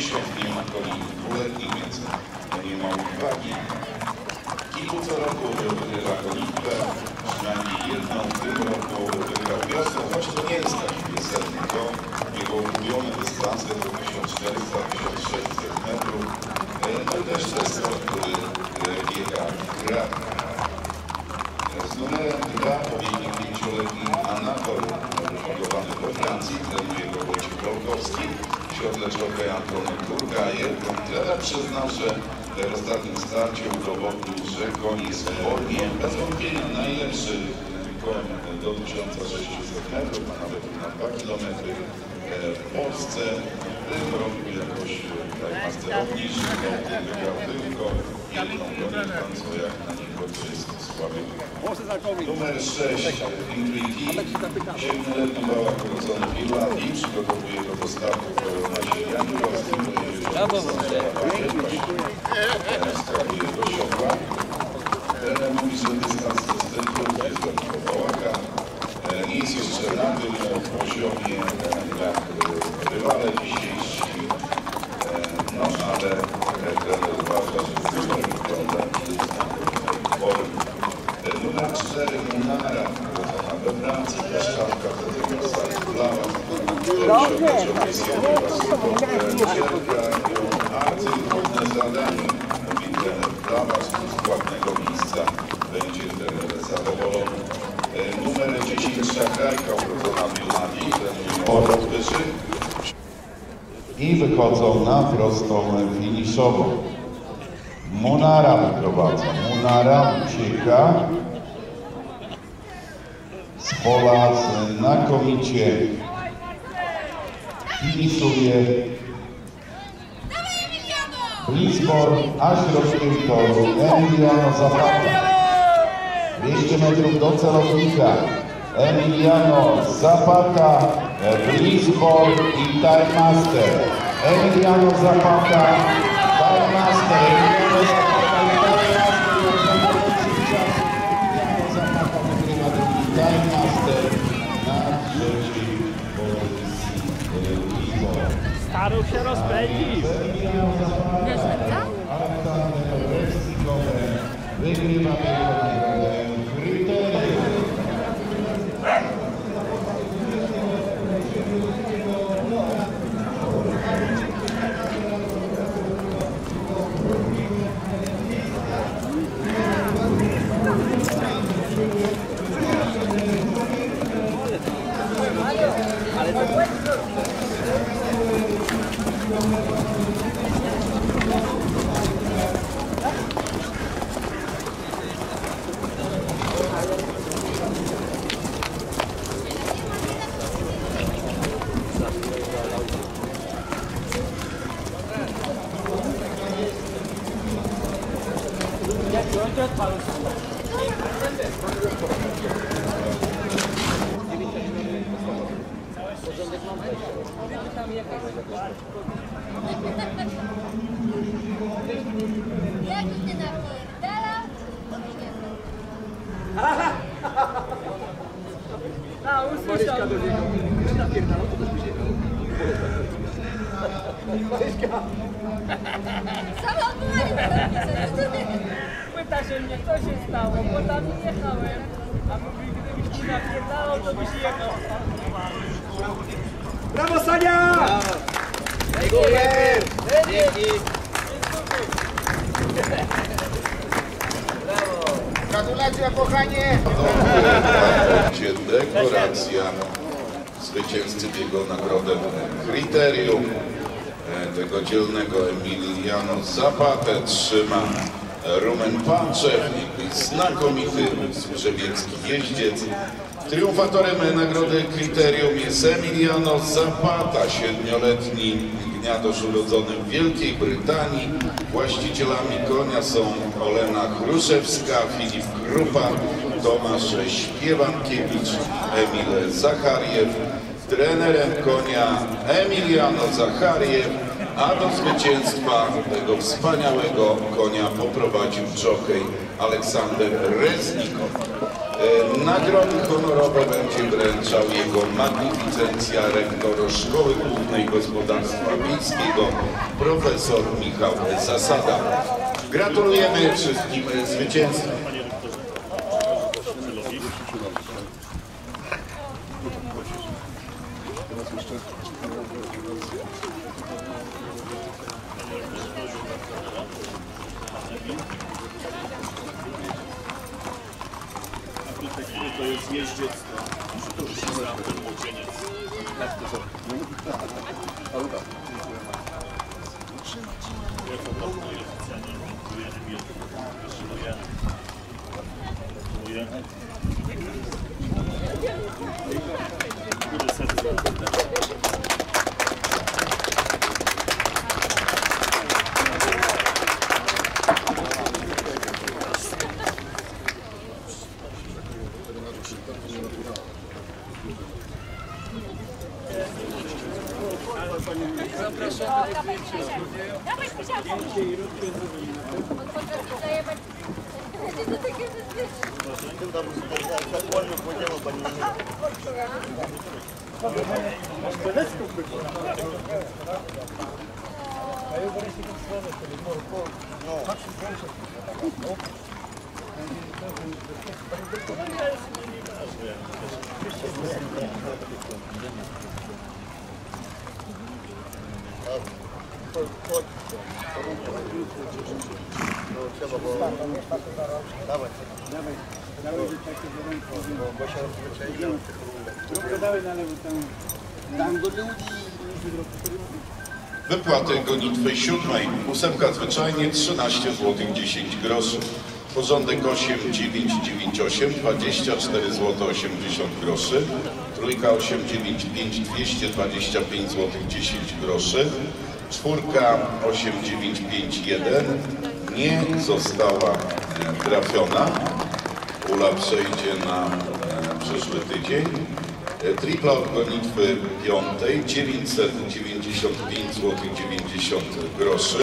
60, nie ma koni dwuletnich, więc nie ma uwagi. Kilku co roku wygrywa gonitwę, przynajmniej jedną w tym roku wygrał wiosnę, choć to nie jest taki wiosenny koń. Jego ulubione dystanse to 1400-1600 metrów. E, No i też to jest który e, biega w grach. Z numerem 2 pobiegnie pięcioletni Anatol, hodowany we Francji, trenuje go Wojciech Brałkowski. Człowieka Antony Kurgajer. Trener przyznał, że w ostatnim starciu udowodnił, że koń jest w formie. Bez wątpienia najlepszy koń do 1600 metrów, a nawet na 2 km w Polsce. W tym roku jakoś tutaj master obniżył, wygrał tylko jedną gonitwę, co jak na niego to jest słaby Numer 6, Intuiti, siedmioletni bałak urodzony przygotowuje go do startu w Brawo, Skakuje do siodła. Trener mówi, że dystans do wstępu jest do bałaka. E, Nie jest jeszcze na tym poziomie, e, jak e, rywale dzisiejsi. E, No, ale e, trener uważa, że jest to wygląda formy. Numer 4 Munara, kasztanka do tego startu Blawa. Arcytrudne zadanie, trener płatnego miejsca będzie trener zadowolony. Numer 10 Szakrajka, urodzona w Irlandii, trenuje Wyżych. I wychodzą na prostą finiszową. Munara wyprowadza. Munara ucieka z pola znakomicie finiszuje Blitzbor, a środkiem toru Emiliano Zapata. 200 metrów do celownika. Emiliano Zapata, Blitzbor i Time Master. Emiliano Zapata, Time Master. Starów się rozpędzi. Emiliano Zapata, Aleksander Restikowy wygrywa Jaki ty na peu plus tard. Mnie, co się stało, bo tam jechałem. A mówi, gdybyś tu napierdalał, to byś jechał. Brawo Sania! Gratulacje kochanie! Będzie dekoracja zwycięzcy biegu o nagrodę kryterium e, tego dzielnego Emiliano Zapatę trzyma Rumen Panczew, znakomity służewiecki jeździec. Triumfatorem nagrody kryterium jest Emiliano Zapata, siedmioletni gniadosz urodzony w Wielkiej Brytanii. Właścicielami konia są Olena Chruszewska, Filip Krupa, Tomasz Śpiewankiewicz, Emil Zachariew. Trenerem konia Emiliano Zachariew, a do zwycięstwa tego wspaniałego konia poprowadził jockey Aleksander Reznikow. E, Nagrody honorowe będzie wręczał jego magnificencja rektor Szkoły Głównej Gospodarstwa Wiejskiego profesor Michał Zasada. Gratulujemy wszystkim zwycięzcom. To jest jeździec, to już ten młodzieniec. Jako i oficjalnie gratuluję. Gratuluję. Gratuluję. Zapraszamy do zdjęcia. Dawaj, Kusiaku! Podwórki zajebać. Będzie to takie А я говорю, что это сложно, что ли, может, по... Как же больше? Ну. Bezpieczne. Wypłaty gonitwy siódmej. Ósemka zwyczajnie 13 zł 10 groszy. Porządek 8, 9, 9, 8, 24 zł 80 groszy. Trójka 8, 9, 5, 225 zł 10 groszy. Czwórka 8, 9, 5, 1 nie została trafiona. Ula przejdzie na e, przyszły tydzień. E, Tripla od gonitwy piątej 995 zł 90 groszy.